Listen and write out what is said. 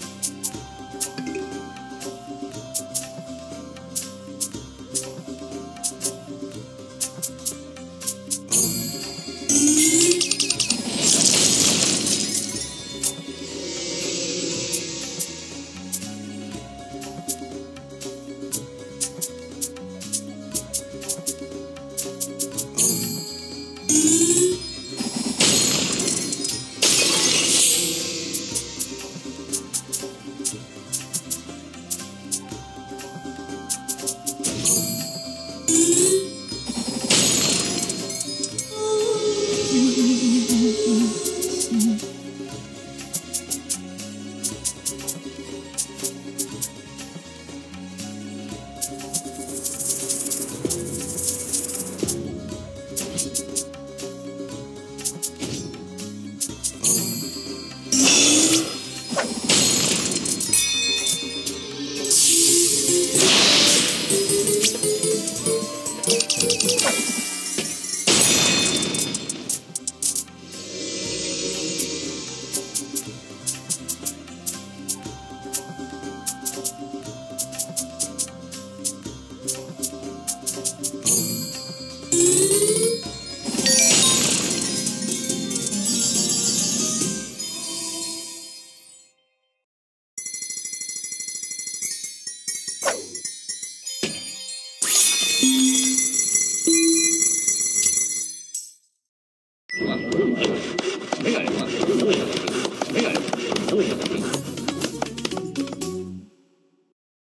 podcast.